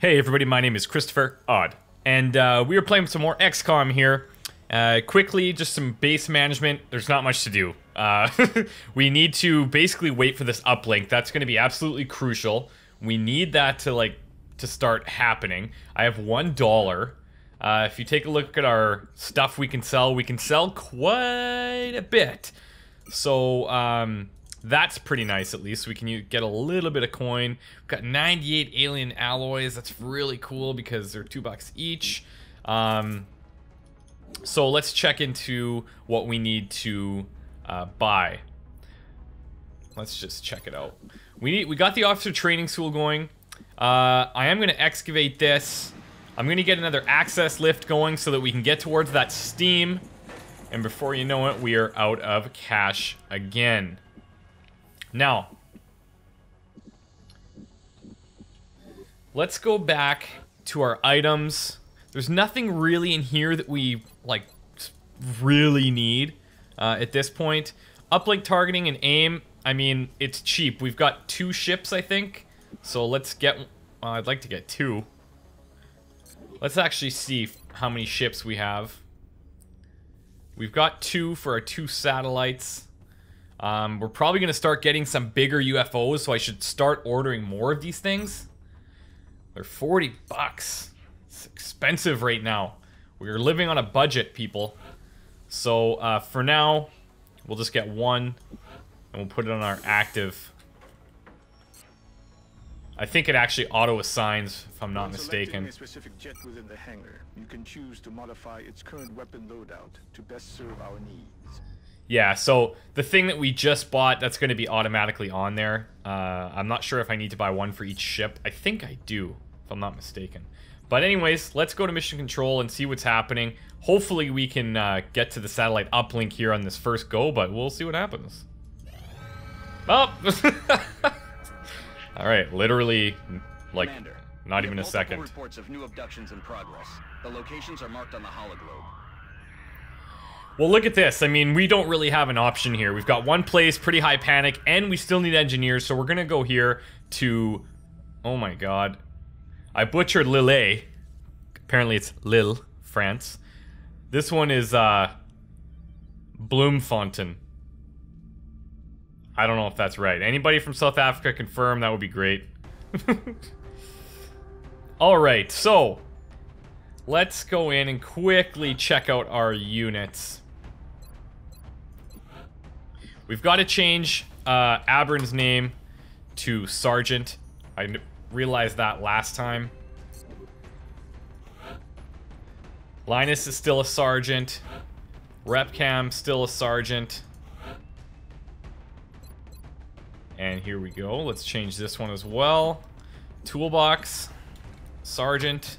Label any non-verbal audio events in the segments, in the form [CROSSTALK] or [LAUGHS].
Hey everybody, my name is Christopher Odd, and uh, we are playing some more XCOM here. Uh, quickly, just some base management. There's not much to do. Uh, [LAUGHS] we need to basically wait for this uplink. That's going to be absolutely crucial. We need that to like to start happening. I have one dollar. Uh, if you take a look at our stuff we can sell, we can sell quite a bit. So um, that's pretty nice, at least. We can get a little bit of coin. We've got 98 alien alloys. That's really cool because they're two bucks each. Um, so let's check into what we need to uh, buy. Let's just check it out. We need we got the officer training school going. Uh, I am going to excavate this. I'm going to get another access lift going so that we can get towards that steam. And before you know it, we are out of cash again. Now, let's go back to our items. There's nothing really in here that we, like, really need uh, at this point. Uplink targeting and aim, I mean, it's cheap. We've got two ships, I think. So let's get... I'd like to get two. Let's actually see how many ships we have. We've got two for our two satellites. Um, we're probably going to start getting some bigger UFOs, so I should start ordering more of these things. They're 40 bucks. It's expensive right now. We're living on a budget, people. So uh, for now, we'll just get one, and we'll put it on our active. I think it actually auto-assigns, if I'm not mistaken. a specific jet within the hangar, you can choose to modify its current weapon loadout to best serve our needs. Yeah, so the thing that we just bought, that's going to be automatically on there. Uh, I'm not sure if I need to buy one for each ship. I think I do, if I'm not mistaken. But anyways, let's go to mission control and see what's happening. Hopefully we can uh, get to the satellite uplink here on this first go, but we'll see what happens. Oh! [LAUGHS] Alright, literally, like, Commander, not even a second. reports of new abductions in progress. The locations are marked on the hologlobe. Well, look at this. I mean, we don't really have an option here. We've got one place, pretty high panic, and we still need engineers, so we're gonna go here to... Oh my god. I butchered Lille. Apparently it's Lille, France. This one is, uh... Bloemfontein. I don't know if that's right. Anybody from South Africa confirm? That would be great. [LAUGHS] Alright, so... Let's go in and quickly check out our units. We've got to change uh, Abrin's name to Sergeant. I realized that last time. Linus is still a Sergeant. Repcam still a Sergeant. And here we go. Let's change this one as well. Toolbox. Sergeant.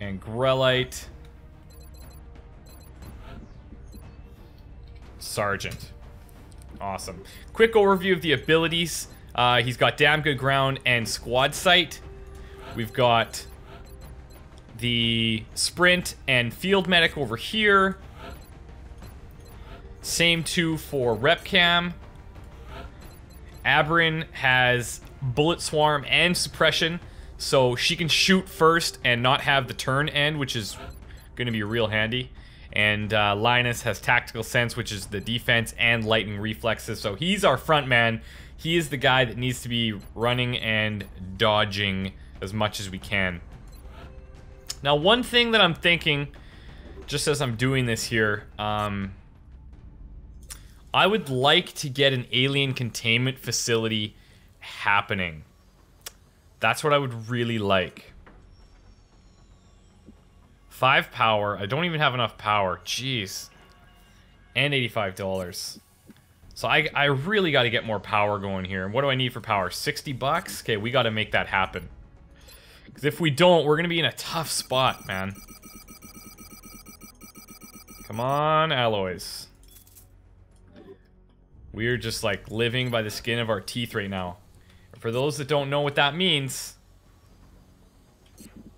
And Grelite. Sergeant. Awesome. Quick overview of the abilities. Uh, he's got damn good ground and squad sight. We've got the sprint and field medic over here. Same two for Repcam. Abrin has bullet swarm and suppression, so she can shoot first and not have the turn end, which is going to be real handy. And uh, Linus has tactical sense, which is the defense and lightning reflexes. So he's our front man. He is the guy that needs to be running and dodging as much as we can. Now, one thing that I'm thinking, just as I'm doing this here, um, I would like to get an alien containment facility happening. That's what I would really like. Five power. I don't even have enough power. Jeez. And $85. So I, I really got to get more power going here. And what do I need for power? 60 bucks? Okay, we got to make that happen. Because if we don't, we're going to be in a tough spot, man. Come on, alloys. We're just like living by the skin of our teeth right now. For those that don't know what that means,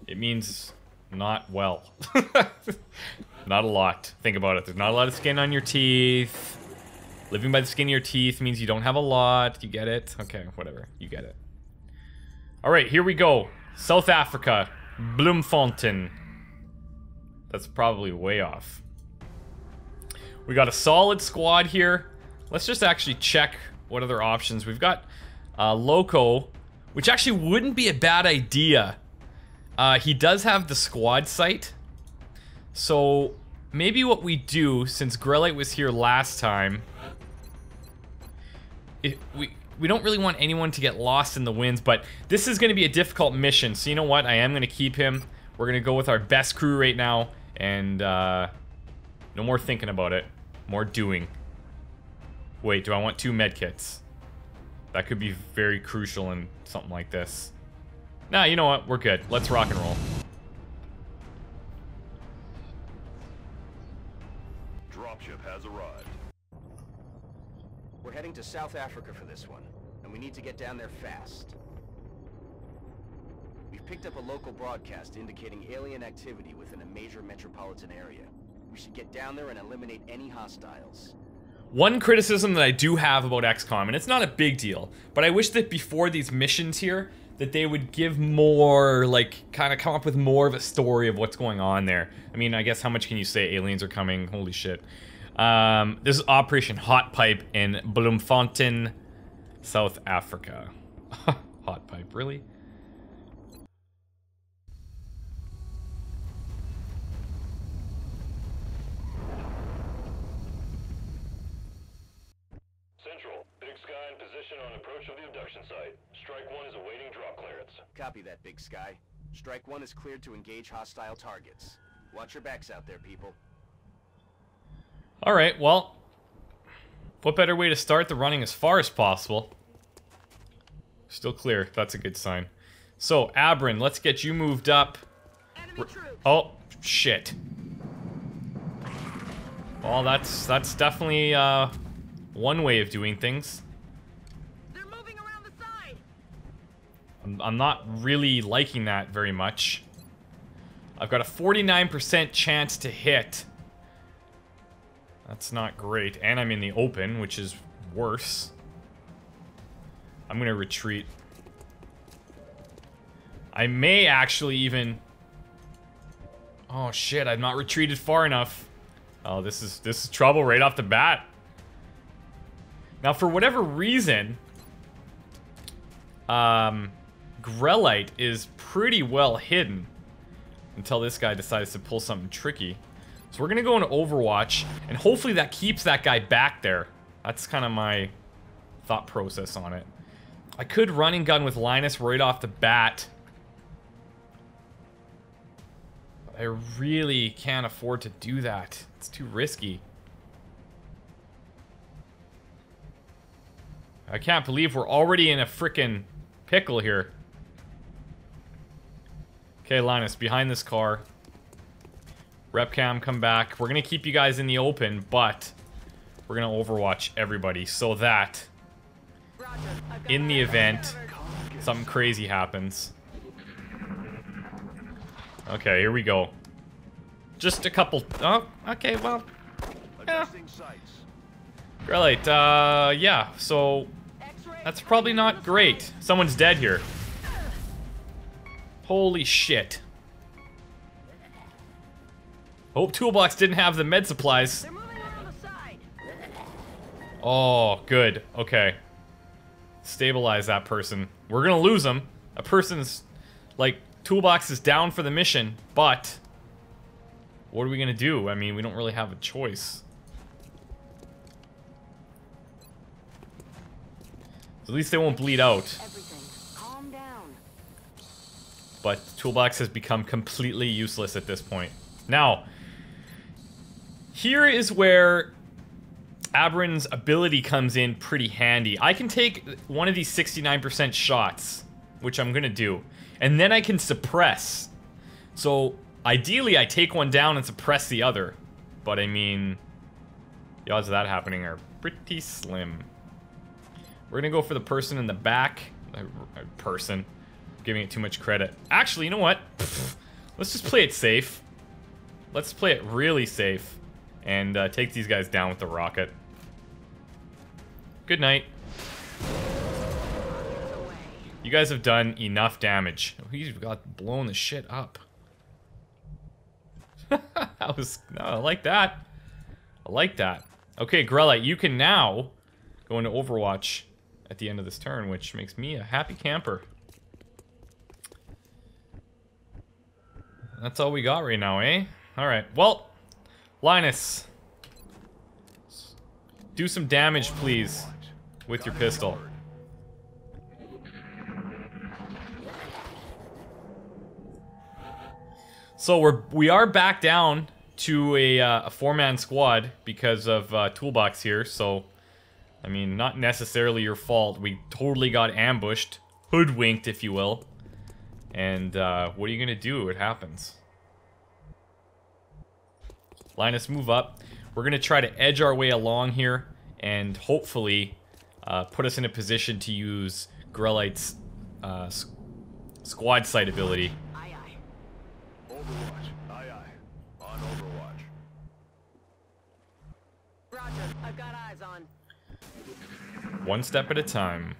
it means not well. [LAUGHS] not a lot. Think about it. There's not a lot of skin on your teeth. Living by the skin of your teeth means you don't have a lot. You get it? Okay, whatever. You get it. All right, here we go. South Africa, Bloemfontein. That's probably way off. We got a solid squad here. Let's just actually check what other options. We've got uh, Loco, which actually wouldn't be a bad idea. Uh, he does have the squad sight. So maybe what we do, since Grelite was here last time, it, we, we don't really want anyone to get lost in the winds, but this is going to be a difficult mission. So you know what? I am going to keep him. We're going to go with our best crew right now. And uh, no more thinking about it. More doing. Wait, do I want two medkits? That could be very crucial in something like this. Nah, you know what? We're good. Let's rock and roll. Dropship has arrived. We're heading to South Africa for this one, and we need to get down there fast. We've picked up a local broadcast indicating alien activity within a major metropolitan area. We should get down there and eliminate any hostiles. One criticism that I do have about XCOM, and it's not a big deal, but I wish that before these missions here, that they would give more, like, kind of come up with more of a story of what's going on there. I mean, I guess how much can you say aliens are coming? Holy shit. Um, this is Operation Hot Pipe in Bloemfontein, South Africa. [LAUGHS] Hot Pipe, really? Central, Big Sky in position on approach of the abduction site. Strike One is awaiting drop clearance. Copy that, Big Sky. Strike One is cleared to engage hostile targets. Watch your backs out there, people. All right, well, what better way to start the running as far as possible? Still clear. That's a good sign. So, Abrin, let's get you moved up. Enemy. Oh, shit. Well, that's that's definitely uh, one way of doing things. I'm, not really liking that very much. I've got a 49% chance to hit. That's not great. And I'm in the open, which is worse. I'm gonna retreat. I may actually even... Oh shit, I've not retreated far enough. Oh, this is this is trouble right off the bat. Now, for whatever reason, um, Grelite is pretty well hidden until this guy decides to pull something tricky. So we're gonna go into Overwatch, and hopefully that keeps that guy back there. That's kind of my thought process on it. I could run and gun with Linus right off the bat. But I really can't afford to do that. It's too risky. I can't believe we're already in a frickin' pickle here. Okay, Linus, behind this car. Repcam, come back. We're gonna keep you guys in the open, but we're gonna overwatch everybody so that. In the event something crazy happens. Okay, here we go. Just a couple. Oh, okay, well. Yeah. Grelite, uh, yeah, so that's probably not great. Someone's dead here. Holy shit. Hope Toolbox didn't have the med supplies. They're moving around the side. Oh, good. Okay. Stabilize that person. We're gonna lose him. A person's, like, Toolbox is down for the mission, but... What are we gonna do? I mean, we don't really have a choice. At least they won't bleed out. But Toolbox has become completely useless at this point. Now, here is where Abrin's ability comes in pretty handy. I can take one of these 69% shots, which I'm gonna do, and then I can suppress. So, ideally, I take one down and suppress the other. But I mean, the odds of that happening are pretty slim. We're gonna go for the person in the back. Uh, uh, person. Giving it too much credit. Actually, you know what? Pfft. Let's just play it safe. Let's play it really safe. And uh, take these guys down with the rocket. Good night. You guys have done enough damage. He's got blown the shit up. [LAUGHS] that was no, I like that. I like that. Okay, Grelite, you can now go into Overwatch at the end of this turn, which makes me a happy camper. That's all we got right now, eh? Alright, well, Linus. Do some damage, please, with your pistol. So we're we are back down to a, uh, a four-man squad because of uh, Toolbox here. So, I mean, not necessarily your fault. We totally got ambushed, hoodwinked, if you will. And uh, what are you gonna do? It happens. Linus, move up. We're gonna try to edge our way along here and hopefully uh, put us in a position to use Grelite's uh, s- squad sight ability. Aye, aye. Overwatch. Aye, aye. On Overwatch. Roger, I've got eyes on. One step at a time.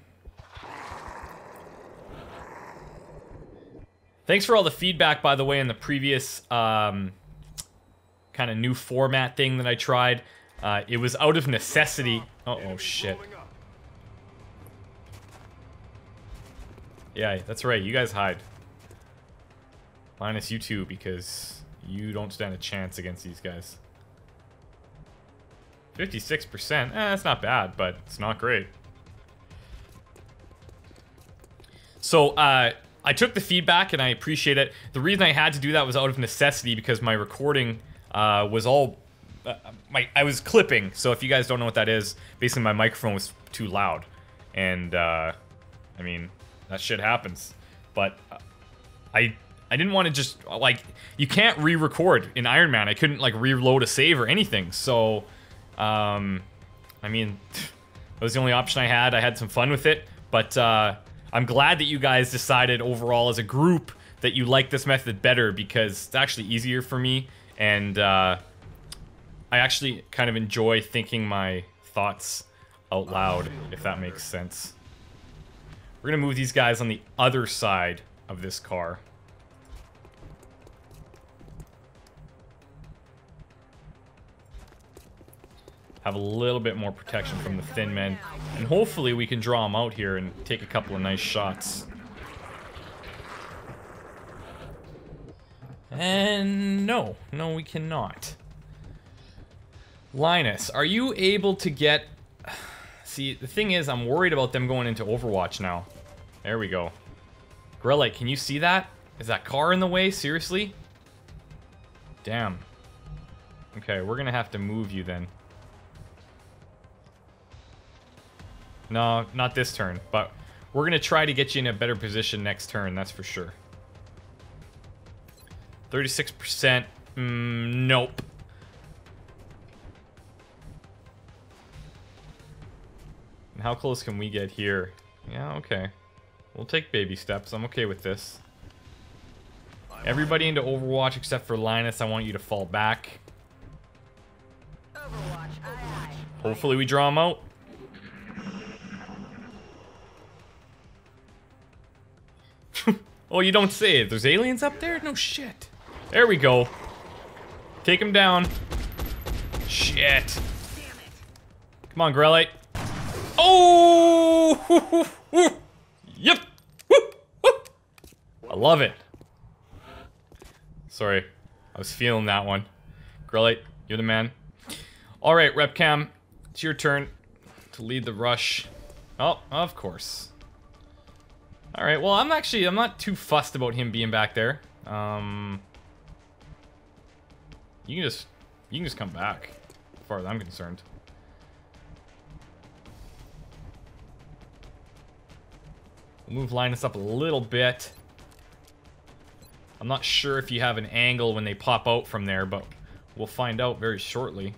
Thanks for all the feedback, by the way, in the previous um, kind of new format thing that I tried. Uh, it was out of necessity. Oh, shit. Yeah, that's right. You guys hide. Minus you two, because you don't stand a chance against these guys. 56%? Eh, that's not bad, but it's not great. So, uh, I took the feedback and I appreciate it. The reason I had to do that was out of necessity because my recording uh, was all. Uh, my I was clipping, so if you guys don't know what that is, basically my microphone was too loud, and uh, I mean that shit happens. But uh, I I didn't want to just like you can't re-record in Ironman. I couldn't like reload a save or anything. So, um, I mean, [LAUGHS] that was the only option I had. I had some fun with it, but uh, I'm glad that you guys decided overall as a group that you like this method better because it's actually easier for me, and uh, I actually kind of enjoy thinking my thoughts out loud, if that makes sense. We're gonna move these guys on the other side of this car. Have a little bit more protection from the thin men. And hopefully we can draw them out here and take a couple of nice shots. And no, no we cannot. Linus, are you able to get... [SIGHS] See, the thing is, I'm worried about them going into Overwatch now. There we go. Grelite, can you see that? Is that car in the way? Seriously? Damn. Okay, we're gonna have to move you then. No, not this turn, but we're gonna try to get you in a better position next turn, that's for sure. 36%, mm, nope. And how close can we get here? Yeah, okay. We'll take baby steps. I'm okay with this. Everybody into Overwatch except for Linus. I want you to fall back. Overwatch, aye, aye. Hopefully we draw him out. Oh, you don't say it. There's aliens up there? No shit. There we go. Take him down. Shit. Come on, Grelite. Oh! [LAUGHS] yep. I love it. Sorry. I was feeling that one. Grelite, you're the man. All right, Repcam, it's your turn to lead the rush. Oh, of course. All right, well, I'm actually, I'm not too fussed about him being back there. Um, you can just, you can just come back, as far as I'm concerned. We'll move Linus up a little bit. I'm not sure if you have an angle when they pop out from there, but we'll find out very shortly.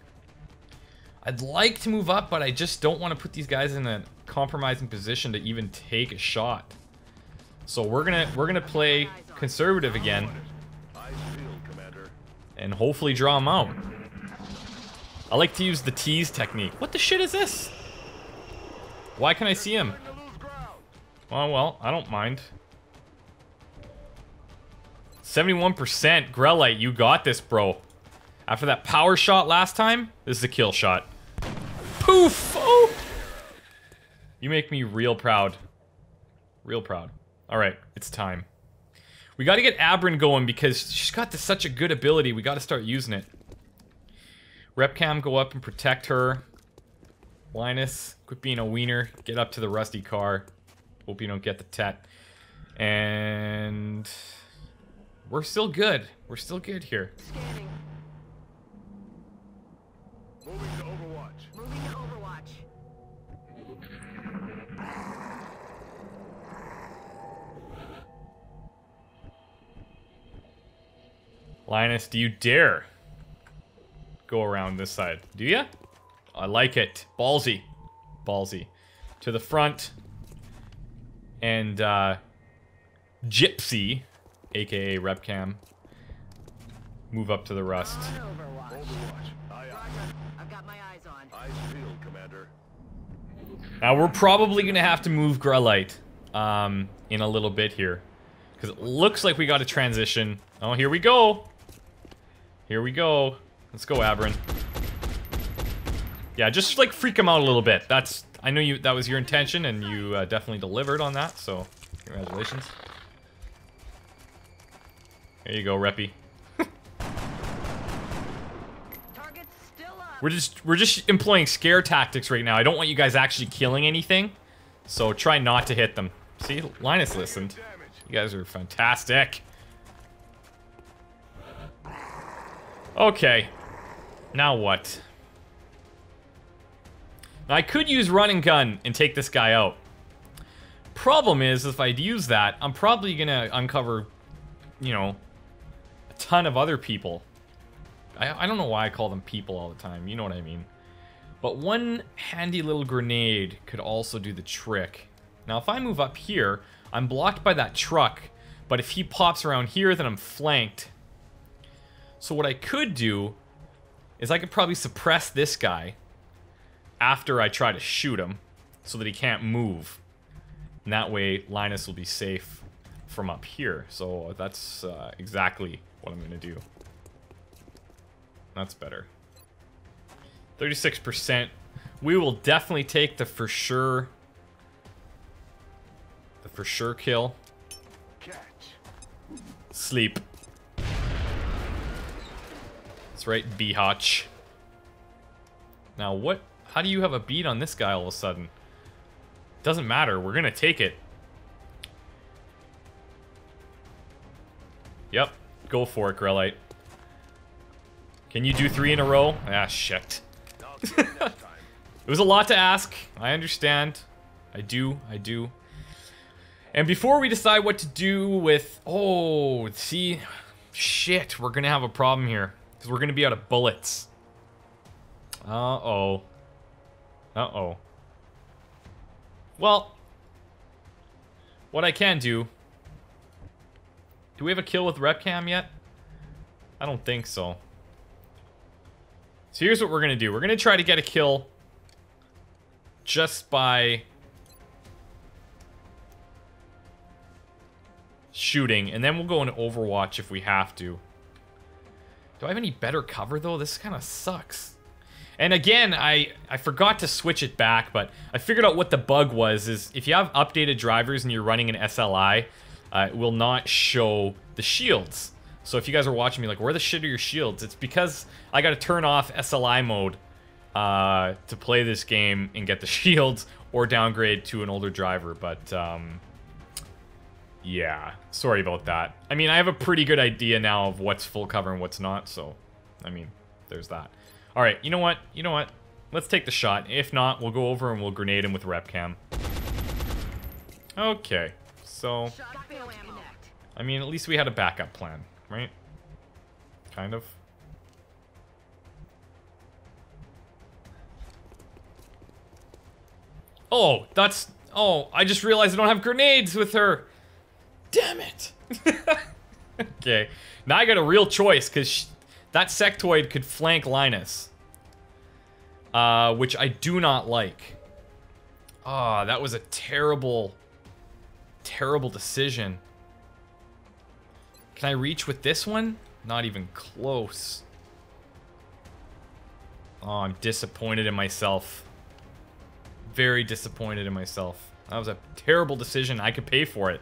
I'd like to move up, but I just don't want to put these guys in a compromising position to even take a shot. So we're gonna we're gonna play conservative again and hopefully draw them out. I like to use the tease technique. What the shit is this? Why can I see him? Oh, well, I don't mind. 71%. Grelite, you got this, bro. After that power shot last time, this is a kill shot. Poof! Oh! You make me real proud. Real proud. Alright, it's time. We gotta get Abrin going because she's got this, such a good ability. We gotta start using it. Repcam, go up and protect her. Linus, quit being a wiener. Get up to the rusty car. Hope you don't get the tet. And... We're still good. We're still good here. Scanning. Linus, do you dare go around this side? Do ya? I like it. Ballsy. Ballsy. To the front. And, uh... Gypsy, aka Repcam. Move up to the rust. On Overwatch. Overwatch. Aye, aye. Roger. I've got my eyes on. Eyes peeled, Commander. Now, we're probably gonna have to move Grelite, um, in a little bit here. Because it looks like we got a transition. Oh, here we go! Here we go. Let's go, Abrin. Yeah, just, like, freak him out a little bit. That's... I know you. that was your intention, and you uh, definitely delivered on that, so... Congratulations. There you go, Reppy. Target's still. We're just we're just employing scare tactics right now. I don't want you guys actually killing anything. So try not to hit them. See, Linus listened. You guys are fantastic. Okay. Now what? I could use run and gun and take this guy out. Problem is, if I use that, I'm probably gonna uncover, you know, a ton of other people. I, I don't know why I call them people all the time. You know what I mean. But one handy little grenade could also do the trick. Now, if I move up here, I'm blocked by that truck. But if he pops around here, then I'm flanked. So what I could do is I could probably suppress this guy after I try to shoot him so that he can't move. And that way, Linus will be safe from up here. So that's uh, exactly what I'm going to do. That's better. 36%. We will definitely take the for sure... The for sure kill. Catch. Sleep. That's right, B-Hotch. Now what... How do you have a beat on this guy all of a sudden? Doesn't matter, we're gonna take it. Yep, go for it, Grelite. Can you do three in a row? Ah, shit. [LAUGHS] It was a lot to ask. I understand. I do. I do. And before we decide what to do with... Oh, see... Shit, we're gonna have a problem here. Because we're gonna be out of bullets. Uh-oh. Uh-oh. Well... What I can do... Do we have a kill with Repcam yet? I don't think so. So here's what we're gonna do. We're gonna try to get a kill just by shooting, and then we'll go into Overwatch if we have to. Do I have any better cover though? This kind of sucks. And again, I, I forgot to switch it back, but I figured out what the bug was, is if you have updated drivers and you're running an SLI, uh, it will not show the shields. So if you guys are watching me like, where the shit are your shields? It's because I got to turn off SLI mode uh, to play this game and get the [LAUGHS] shields or downgrade to an older driver. But um, yeah, sorry about that. I mean, I have a pretty good idea now of what's full cover and what's not. So, I mean, there's that. All right, you know what? You know what? Let's take the shot. If not, we'll go over and we'll grenade him with Repcam. Okay, so... I mean, at least we had a backup plan, right? Kind of. Oh, that's... Oh, I just realized I don't have grenades with her. Damn it. [LAUGHS] okay. Now I got a real choice, because that sectoid could flank Linus. Uh, which I do not like. Ah, that was a terrible... terrible decision. Can I reach with this one? Not even close. Oh, I'm disappointed in myself. Very disappointed in myself. That was a terrible decision. I could pay for it.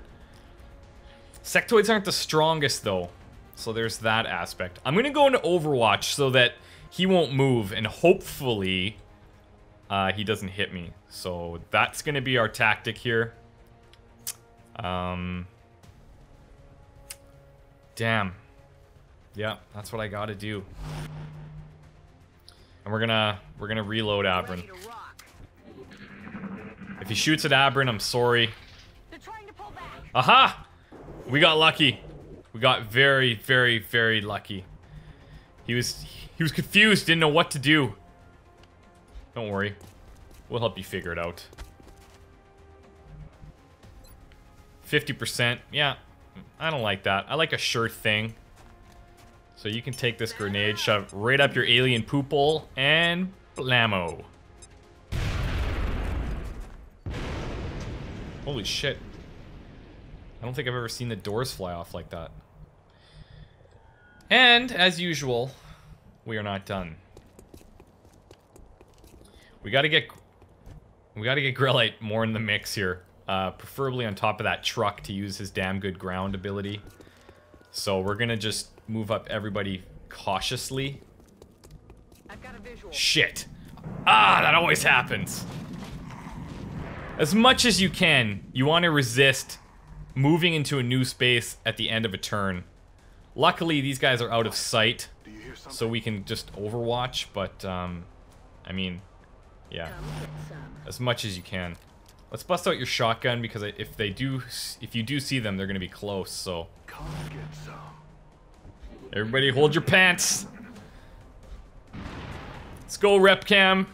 Sectoids aren't the strongest, though. So there's that aspect. I'm going to go into Overwatch so that he won't move, and hopefully uh, he doesn't hit me. So that's going to be our tactic here. Um, damn. Yeah, that's what I got to do. And we're gonna we're gonna reload Abrin. To. If he shoots at Abrin, I'm sorry. They're trying to pull back. Aha! We got lucky. We got very, very, very lucky. He was he was confused, didn't know what to do. Don't worry. We'll help you figure it out. 50%. Yeah. I don't like that. I like a sure thing. So you can take this grenade, shove right up your alien poop hole, and blammo. Holy shit. I don't think I've ever seen the doors fly off like that. And, as usual, we are not done. We gotta get... We gotta get Grelite more in the mix here. Uh, preferably on top of that truck to use his damn good ground ability. So we're gonna just move up everybody cautiously. I've got a visual. Shit. Ah, that always happens. As much as you can, you want to resist moving into a new space at the end of a turn. Luckily, these guys are out of sight, Do you hear something? so we can just overwatch, but, um, I mean, yeah, Come get some. as much as you can. Let's bust out your shotgun, because if they do, if you do see them, they're gonna be close, so. Come get some. Everybody hold your pants. Let's go, Repcam.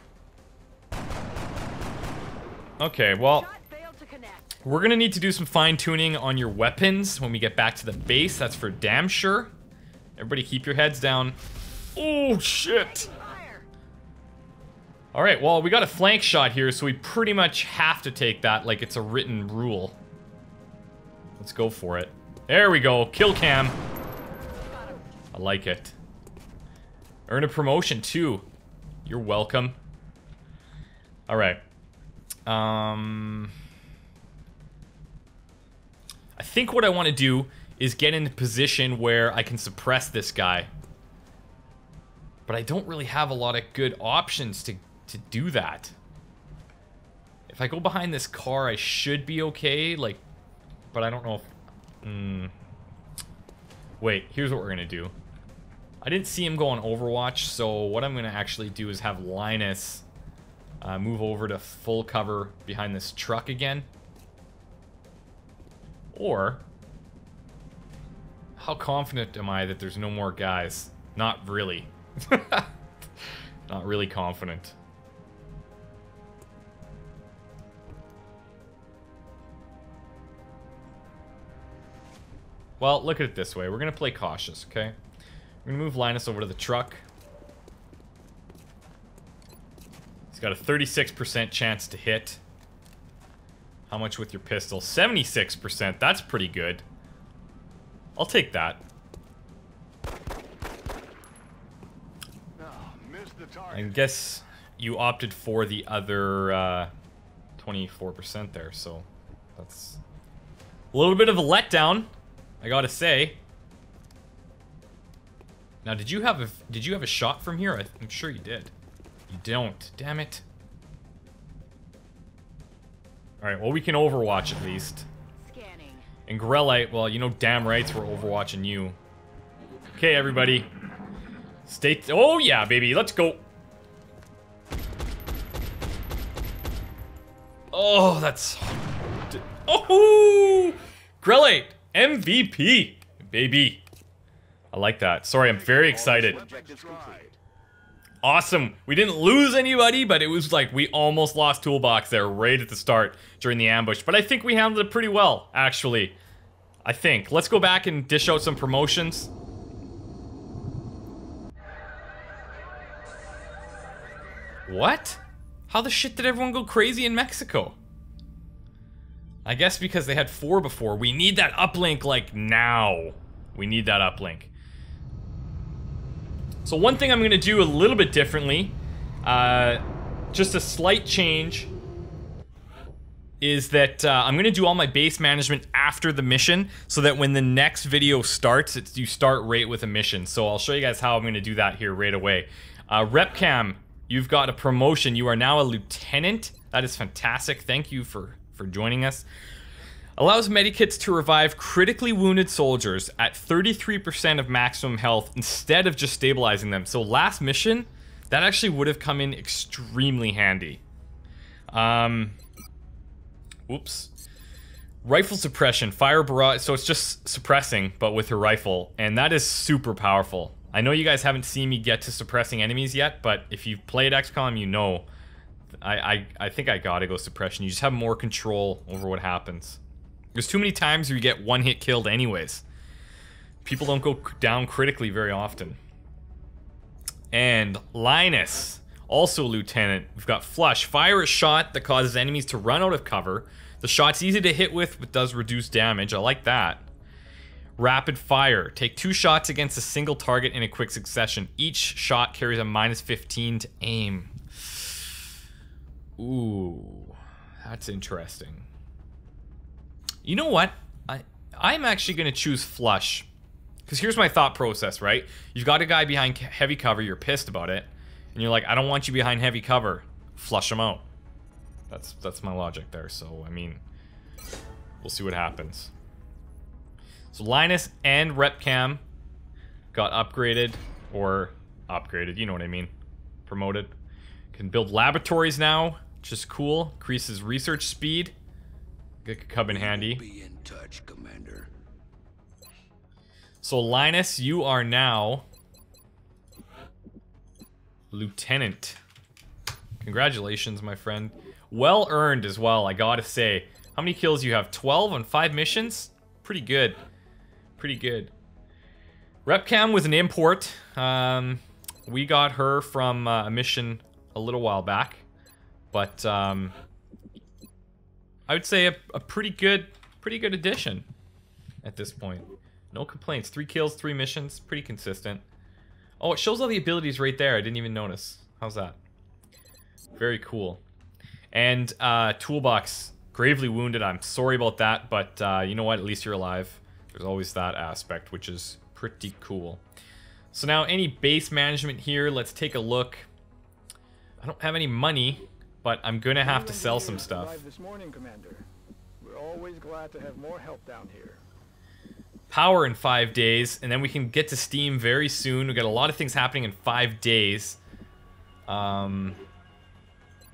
Okay, well, Shot failed to connect. We're gonna need to do some fine tuning on your weapons when we get back to the base. That's for damn sure. Everybody keep your heads down. Oh, shit. All right, well, we got a flank shot here, so we pretty much have to take that like it's a written rule. Let's go for it. There we go. Kill cam. I like it. Earn a promotion, too. You're welcome. All right. Um... I think what I want to do is get in a position where I can suppress this guy. But I don't really have a lot of good options to, to do that. If I go behind this car, I should be okay, like, but I don't know if... Hmm. Wait, here's what we're gonna do. I didn't see him go on Overwatch, so what I'm gonna actually do is have Linus uh, move over to full cover behind this truck again. Or, how confident am I that there's no more guys? Not really. [LAUGHS] Not really confident. Well, look at it this way. We're going to play cautious, okay? We're going to move Linus over to the truck. He's got a 36% chance to hit. How much with your pistol? 76%. That's pretty good. I'll take that. I guess you opted for the other uh, 24% there, so that's a little bit of a letdown, I gotta say. Now, did you have a did you have a shot from here? I'm sure you did. You don't. Damn it. All right. Well, we can Overwatch at least. Scanning. And Grelite, well, you know damn rights we're overwatching you. Okay, everybody. Stay... oh, yeah, baby. Let's go. Oh, that's... Oh! Grelite, MVP, baby. I like that. Sorry, I'm very excited. Awesome. We didn't lose anybody, but it was like we almost lost Toolbox there right at the start during the ambush. But I think we handled it pretty well, actually. I think. Let's go back and dish out some promotions. What? How the shit did everyone go crazy in Mexico? I guess because they had four before. We need that uplink, like, now. We need that uplink. So one thing I'm going to do a little bit differently, uh, just a slight change, is that uh, I'm going to do all my base management after the mission so that when the next video starts, it's, you start right with a mission. So I'll show you guys how I'm going to do that here right away. Uh, RepCam, you've got a promotion. You are now a lieutenant. That is fantastic. Thank you for, for joining us. Allows medikits to revive critically wounded soldiers at 33% of maximum health instead of just stabilizing them. So last mission, that actually would have come in extremely handy. Um, Whoops. Rifle suppression, fire barrage. So it's just suppressing, but with her rifle, and that is super powerful. I know you guys haven't seen me get to suppressing enemies yet, but if you've played XCOM, you know. I, I, I think I gotta go suppression. You just have more control over what happens. There's too many times where you get one hit killed anyways. People don't go down critically very often. And Linus, also lieutenant. We've got flush. Fire a shot that causes enemies to run out of cover. The shot's easy to hit with, but does reduce damage. I like that. Rapid fire. Take two shots against a single target in a quick succession. Each shot carries a minus 15 to aim. Ooh, that's interesting. You know what? I I'm actually going to choose flush. Because here's my thought process, right? You've got a guy behind heavy cover, you're pissed about it, and you're like, I don't want you behind heavy cover. Flush him out. That's that's my logic there. So I mean, we'll see what happens. So Linus and RepCam got upgraded or upgraded. You know what I mean? Promoted. Can build laboratories now, which is cool. Increases research speed. It could come in handy. Be in touch, Commander. So Linus, you are now lieutenant. Congratulations, my friend. Well earned as well, I gotta say. How many kills you have? 12 on 5 missions? Pretty good. Pretty good. RepCam was an import. Um, we got her from uh, a mission a little while back. But um, I would say a, a pretty good pretty good addition at this point. No complaints. Three kills, three missions. Pretty consistent. Oh, it shows all the abilities right there. I didn't even notice. How's that? Very cool. And uh, Toolbox, gravely wounded. I'm sorry about that, but uh, you know what? At least you're alive. There's always that aspect, which is pretty cool. So now any base management here. Let's take a look. I don't have any money, but I'm going to have to sell some stuff. This morning, Commander. We're always glad to have more help down here. power in five days, and then we can get to Steam very soon. We got a lot of things happening in five days. Um,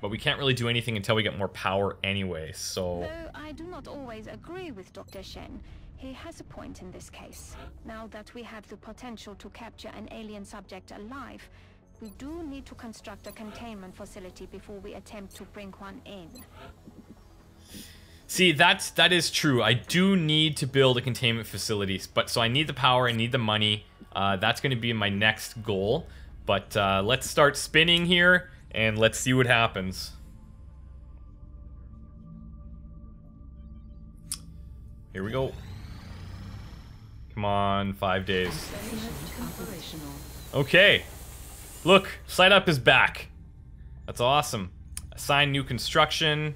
but we can't really do anything until we get more power anyway, so... Though I do not always agree with Dr. Shen, he has a point in this case. Now that we have the potential to capture an alien subject alive, we do need to construct a containment facility before we attempt to bring one in. See, that's, that is true. I do need to build a containment facility, but so I need the power, I need the money. Uh, that's going to be my next goal. But uh, let's start spinning here, and let's see what happens. Here we go. Come on, five days. Okay. Look, Site Up is back. That's awesome. Assign new construction.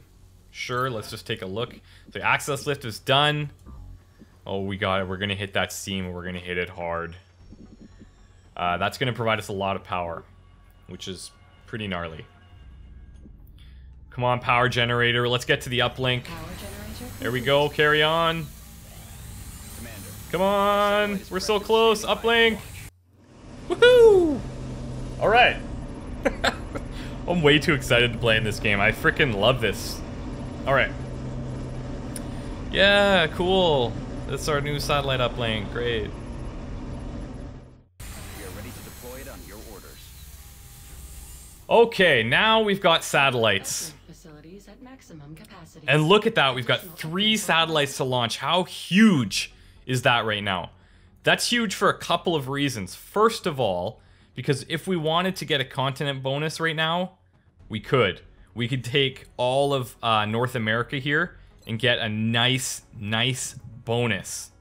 Sure, let's just take a look. The access lift is done. Oh, we got it. We're going to hit that seam. We're going to hit it hard. Uh, that's going to provide us a lot of power, which is pretty gnarly. Come on, power generator. Let's get to the uplink. There we go. Carry on. Commander. Come on. We're so close. Uplink. Woohoo! All right. [LAUGHS] I'm way too excited to play in this game. I freaking love this. All right. Yeah, cool. That's our new satellite uplink. Great. We are ready to deploy it on your orders. Okay, now we've got satellites. Facilities at maximum capacity. And look at that, we've got three satellites to launch. How huge is that right now? That's huge for a couple of reasons. First of all, because if we wanted to get a continent bonus right now, we could. We could take all of uh, North America here and get a nice, nice bonus.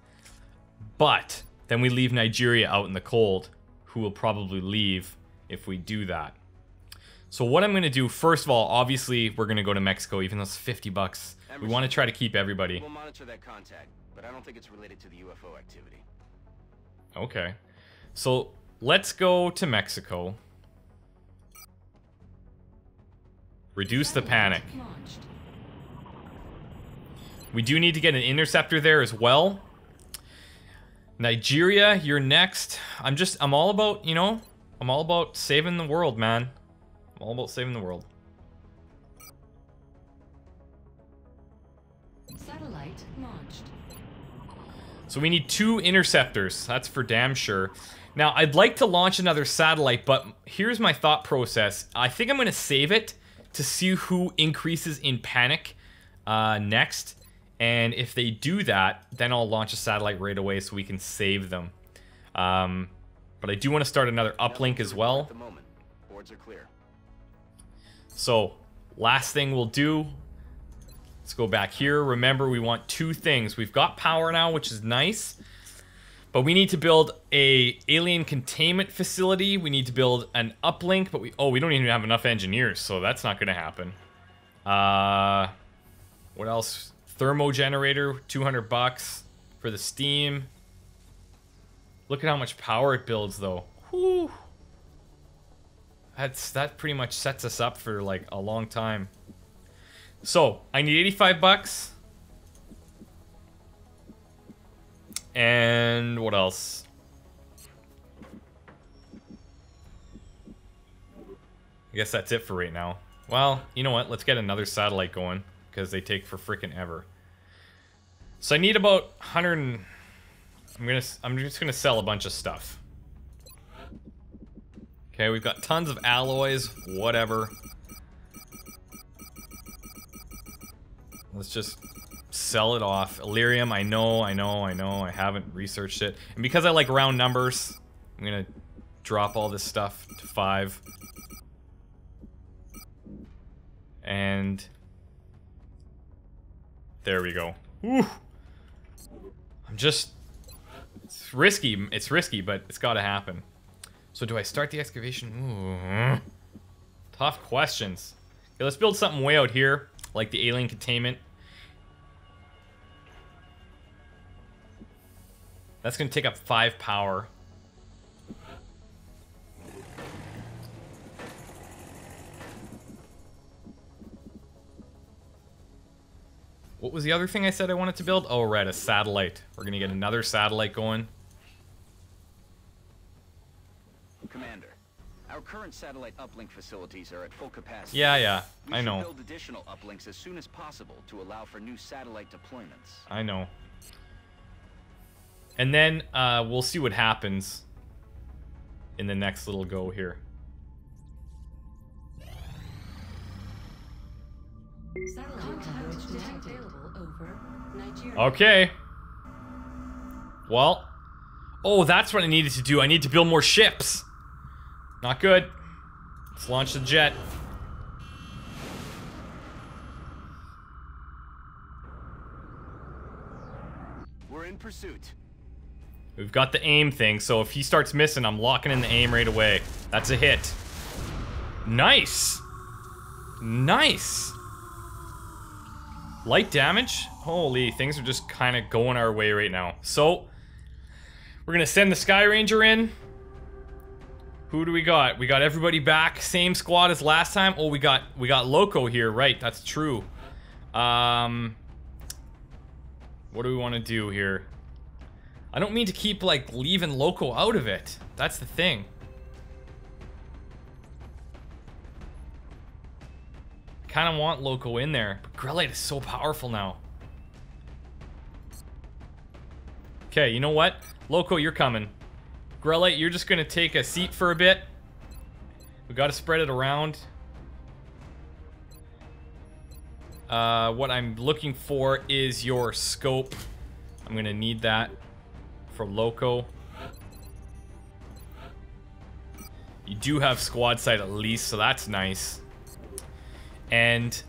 But then we leave Nigeria out in the cold, who will probably leave if we do that. So what I'm going to do, first of all, obviously we're going to go to Mexico, even though it's 50 bucks. We want to try to keep everybody. We'll monitor that contact, but I don't think it's related to the UFO activity. Okay. So let's go to Mexico. Reduce the panic. We do need to get an interceptor there as well. Nigeria, you're next. I'm just, I'm all about, you know, I'm all about saving the world, man. I'm all about saving the world. Satellite launched. So we need two interceptors. That's for damn sure. Now, I'd like to launch another satellite, but here's my thought process. I think I'm going to save it to see who increases in panic uh, next. And if they do that, then I'll launch a satellite right away so we can save them. Um, but I do want to start another uplink as well. At the moment, boards are clear. So, last thing we'll do. Let's go back here. Remember, we want two things. We've got power now, which is nice. But we need to build a alien containment facility. We need to build an uplink, but we oh, we don't even have enough engineers, so that's not to happen. Uh what else? Thermo generator, 200 bucks for the steam. Look at how much power it builds though. Whew. That's that pretty much sets us up for like a long time. So, I need 85 bucks. And what else? I guess that's it for right now. Well, you know what? Let's get another satellite going because they take for freaking ever. So I need about 100 and I'm to I'm just going to sell a bunch of stuff. Okay, we've got tons of alloys, whatever. Let's just sell it off. Elerium, I know, I know, I know. I haven't researched it. And because I like round numbers, I'm to drop all this stuff to five. And there we go. Whew. I'm just it's risky. It's risky, but it's got to happen. So do I start the excavation? Ooh. Tough questions. Okay, let's build something way out here, like the alien containment. That's going to take up five power. What was the other thing I said I wanted to build? Oh, right, a satellite. We're going to get another satellite going. Commander, our current satellite uplink facilities are at full capacity. Yeah, yeah, We I should know. build additional uplinks as soon as possible to allow for new satellite deployments. I know. And then uh, we'll see what happens in the next little go here. Okay. Well. Oh, that's what I needed to do. I need to build more ships. Not good. Let's launch the jet. We're in pursuit. We've got the aim thing, so if he starts missing, I'm locking in the aim right away. That's a hit. Nice. Nice. Light damage? Holy, things are just kind of going our way right now. So, we're to send the Sky Ranger in. Who do we got? We got everybody back. Same squad as last time. Oh, we got we got Loco here. Right, that's true. Um, what do we want to do here? I don't mean to keep, like, leaving Loco out of it. That's the thing. I kind of want Loco in there, but Grelite is so powerful now. Okay, you know what? Loco, you're coming. Grelite, you're just going to take a seat for a bit. We got to spread it around. Uh, what I'm looking for is your scope. I'm going to need that for Loco. You do have squad sight at least, so that's nice. And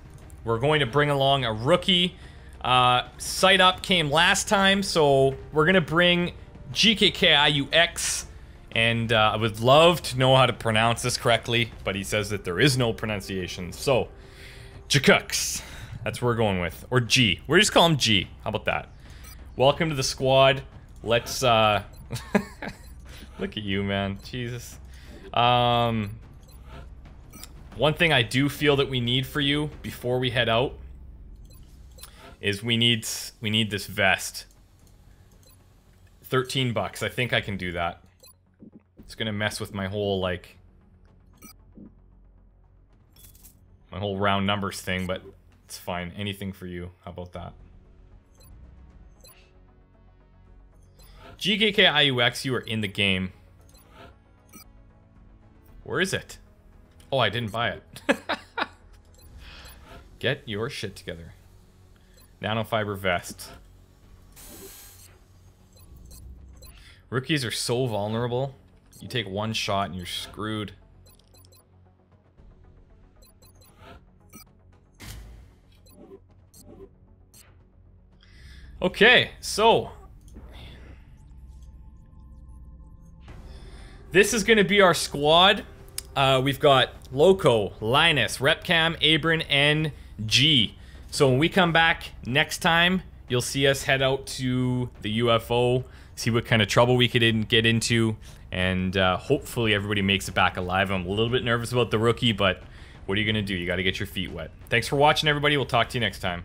we're going to bring along a rookie. Uh, Sight Up came last time, so we're gonna bring GKKIUX, and uh, I would love to know how to pronounce this correctly, but he says that there is no pronunciation. So, Jakux, that's what we're going with, or G. We're just calling him G. How about that? Welcome to the squad. Let's uh, [LAUGHS] look at you, man. Jesus. Um, one thing I do feel that we need for you before we head out is we need we need this vest. 13 bucks. I think I can do that. It's going to mess with my whole like my whole round numbers thing, but it's fine. Anything for you. How about that? GKKIUX, you are in the game. Where is it? Oh, I didn't buy it. [LAUGHS] Get your shit together. Nanofiber vest. Rookies are so vulnerable. You take one shot and you're screwed. Okay, so this is going to be our squad. Uh, we've got Loco, Linus, Repcam, Abram, and G. So when we come back next time, you'll see us head out to the UFO, see what kind of trouble we could in, get into, and uh, hopefully everybody makes it back alive. I'm a little bit nervous about the rookie, but what are you going to do? You got to get your feet wet. Thanks for watching, everybody. We'll talk to you next time.